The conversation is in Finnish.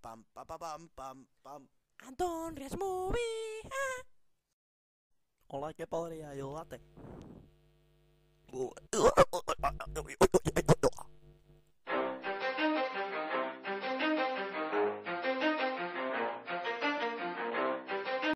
Pam, pam, pam, pam, pam, pam. Antonrias movie. Ah. I like a body, you latte.